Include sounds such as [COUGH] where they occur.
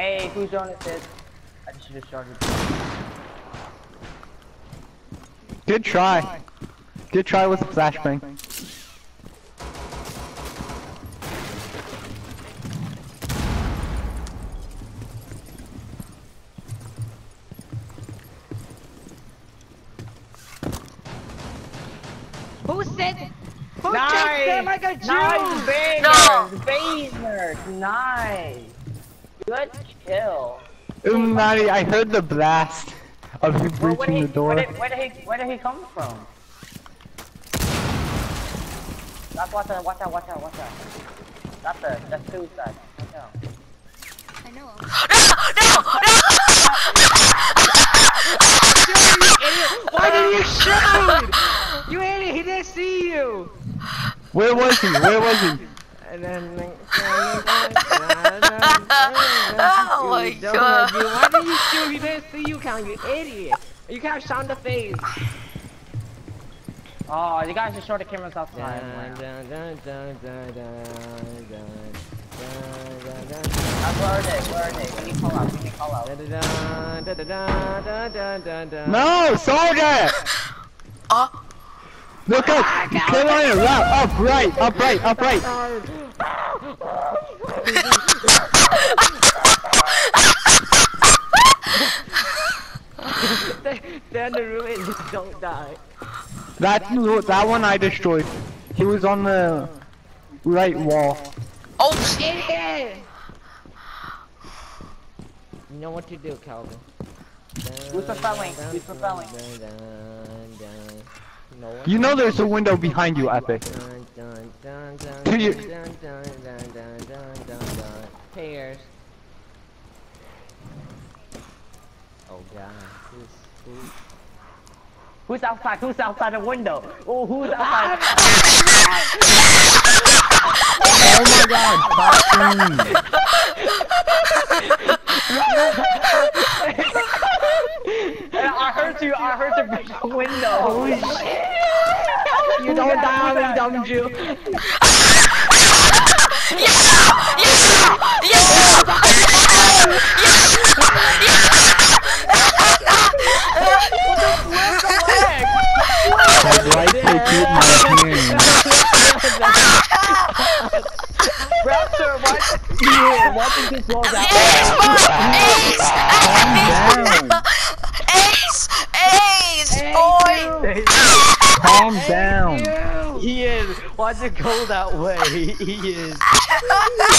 Hey, who's on this? I just should have started. Good try. Good try with the flashbang. Who said? Who Nice! takes them like a Jew? Nice, No. bangers! Bangers! Nice! Good kill. Ooh, Maddie, I heard the blast of you Well, breaching did the door. where, did, where, did he, where did he come from? That's watch out, watch out, watch out, watch out. That's a, that's suicide. Watch out. I know. [LAUGHS] No [LAUGHS] Why did you shoot? You idiot! He didn't see you. Where was he? Where was he? [LAUGHS] And then oh my dumb, god. Dude. Why did you shoot? you can't see you count, you idiot. You can't shot the face. Oh, you guys should show the cameras outside. Dun, dun, dun, dun, dun, dun, where are they? Where are they? Let me call out. Let me call out. No, soldier! oh. Look up! Come on, up, up, right, up, right, up, right. Stay stay in the room and just don't die. That that one I destroyed. He was on the right wall. oh, shit! You know what to do, Calvin. Who's propelling? Who's propelling? You know there's a window behind you, Epic. To you- dun, dun, dun, dun, dun, dun, dun. Oh god, who's who? Who's outside? Who's outside the window? Oh, who's ah! outside? Oh my god, Typhoon. I heard you. I heard you break the window. You don't die on me, dumb Jew. I'd Calm down. He is. Watch it go that way. [LAUGHS] He is. [LAUGHS]